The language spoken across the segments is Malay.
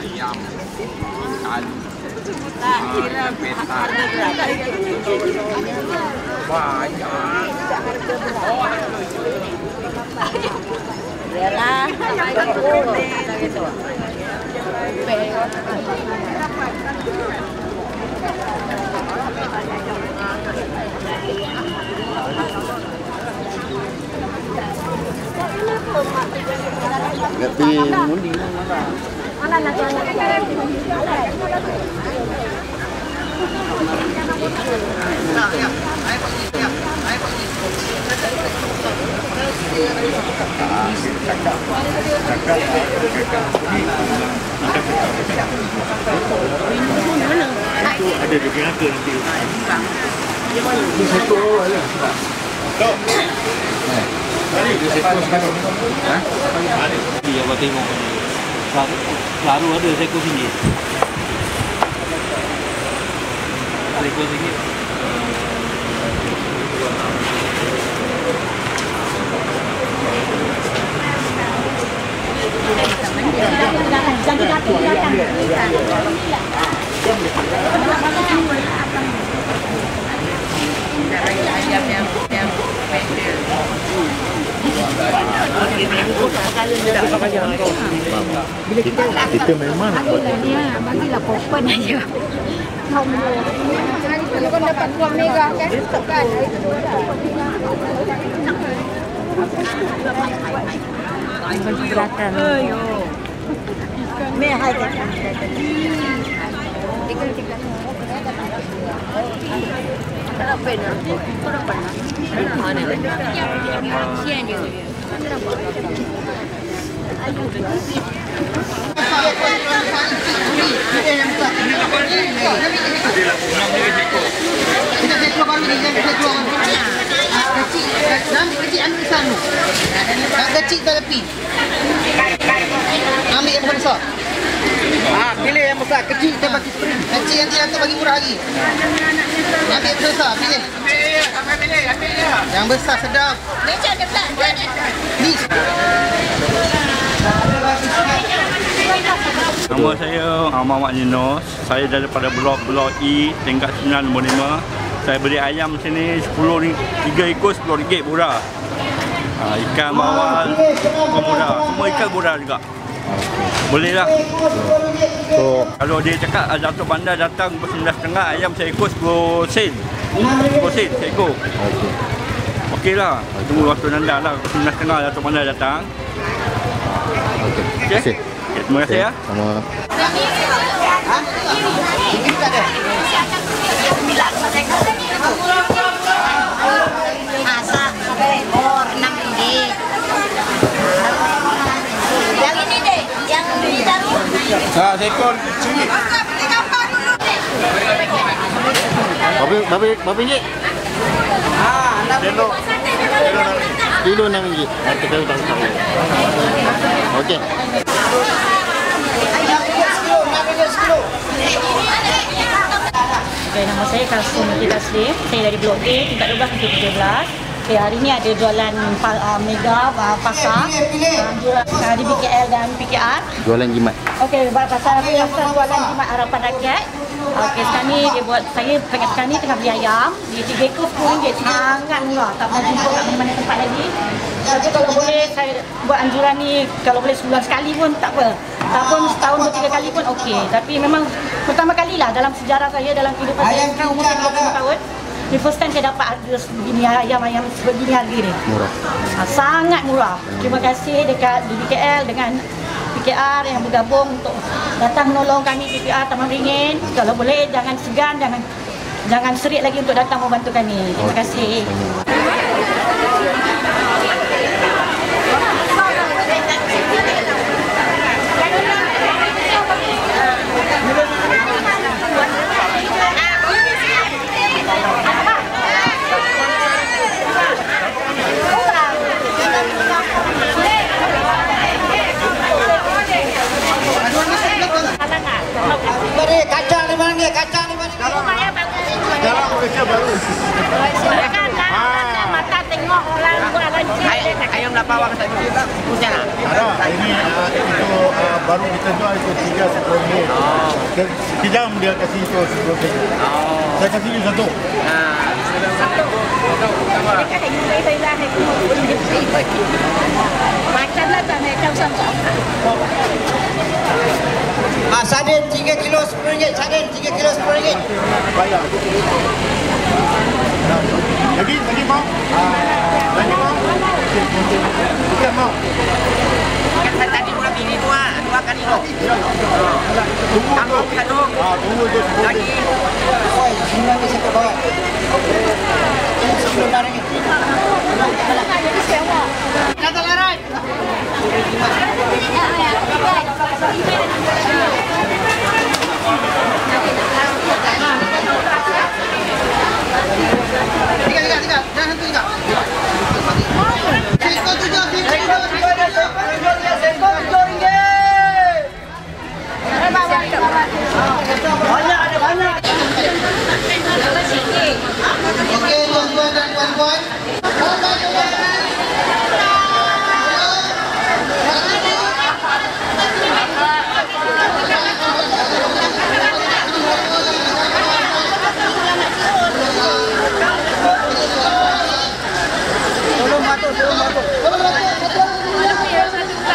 ayam, kali, Tak kira peta, harga berapa. banyak. Yalah, gitu. Tapi mundi ada dia punya harga nanti. Ni abang tengok ni. Selalu, selalu ada seekor singgit. Seekor singgit. Ayam yang yang pendek. kita, kita memang nak buat dia bagilah popcorn aja. Kalau kau dapat tuang merah kan, kan itu dua Belakang. Meh hai tak. Kenapa ni? Kenapa ni? Mana ni? Sian je. Kita saya keluar baru ni, kita keluar baru ni. Kecil, ambil kecil ambil sana. Ah, Kecil tak tepi. Ambil yang besar. Ah, pilih yang besar, kecil kita bagi spring. Kecil nanti nanti bagi murah lagi. Ambil yang besar, pilih. Yang besar sedap. Ni. Nama saya uh, Muhammad Ninos. Saya daripada blok-blok E tingkat 9 nombor 5. Saya beli ayam sini 10 ring, 3 ekor 10 ringgit murah. Uh, ikan bawal pun murah. Semua ikan murah juga. Boleh lah. So Kalau dia cakap uh, Datuk Bandar datang pukul 9.30 ayam seekor 10 sen. 10 sen seekor. Okey Okey lah. Tunggu waktu nanda lah. Pukul 9.30 Datuk Bandar datang. Okey Terima kasih Okay, terima kasih ya. Sama Ini tak ada. Masak ekor enam ringgit. Yang ini deh, yang ini taruh. Ah, seekor cili. Berapa berapa berapa ringgit? Kilo. Kilo enam ringgit. Ah, Kita tahu. Okey. Okay, nama saya Kasum Mutila Slim. Saya dari Blok A, tingkat 12 hingga 13. Okay, hari ni ada jualan uh, mega uh, pasar uh, jualan, uh, di BKL dan PKR. Jualan jimat. Okey, pasar apa yang jualan jimat harapan rakyat. Okey, sekarang ni dia buat saya tengah sekarang ni tengah beli ayam. Dia tiga ekor RM10 sangat murah. Tak pernah jumpa kat mana tempat lagi. Tapi kalau boleh saya buat anjuran ni kalau boleh sebulan sekali pun tak apa. Ataupun setahun dua tiga kali pun okey. Tapi memang pertama kali lah dalam sejarah saya dalam kehidupan saya sekarang umur saya 25 tahun. Ni first time saya dapat harga sebegini ayam-ayam sebegini harga ni. Murah. Ha, sangat murah. Terima kasih dekat DBKL dengan PKR yang bergabung untuk datang menolong kami PKR Taman Ringin. Kalau boleh jangan segan, jangan jangan serit lagi untuk datang membantu kami. Terima kasih. Beri kacang di mana dia? Kacang di mana? dia? Dalam Malaysia baru. Silakan. Ah, nak pawang tak boleh tak? Pusing tak? Ada, ini uh, itu uh, baru kita jual itu tiga sepuluh ringgit. Oh. Se- Sejam dia kasih itu sepuluh ringgit. Oh. Saya kasih ini satu. Ha. Makan lah tak naik kau sama. Ah, sardin 3 kilo RM10. Sardin 3 kilo RM10. Bayar. Lagi, lagi mau? Lagi mau? Bukan mau. Kan tadi mula bini dua, dua kali lo. Tanggung tanggung. Ah, tunggu sepuluh Lagi. Oi, sini lagi saya ke bawah. Sepuluh ringgit. Kata larat. Tiga,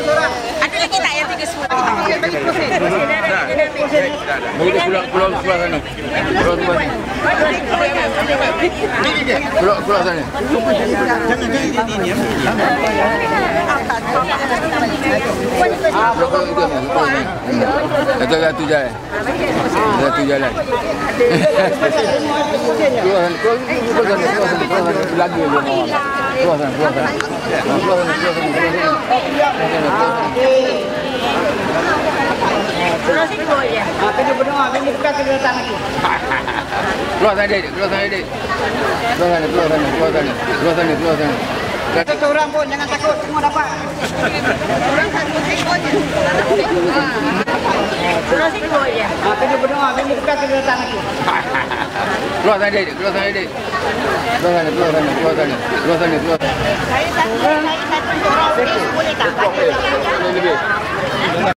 ada. Ada lagi tak yang tiga sepuluh? Bagi pulau pulau sebelah sana. Pulau sebelah sana. Pulau pulau sana. Ah, pulau pulau itu. Satu satu jalan. Satu jalan. Keluar sana, keluar keluar sana, keluar sana, keluar sana, lagi dia mau. Keluar sana, keluar sana. Ah, Keluar sana, keluar sana, keluar sana. Ah, kena berdoa, kena buka kena datang lagi. Keluar sana, Dik. Keluar sana, Dik. Keluar sana, keluar sana, keluar sana. Keluar sana, keluar sana. Satu orang pun jangan takut, semua dapat. Ah, kena berdoa, kena buka kena datang lagi. Keluar sana, Dik. Keluar sana, Dik. Keluar sana, keluar sana, keluar sana. Keluar sana, keluar sana. Saya satu, saya satu orang boleh tak? Ini lebih.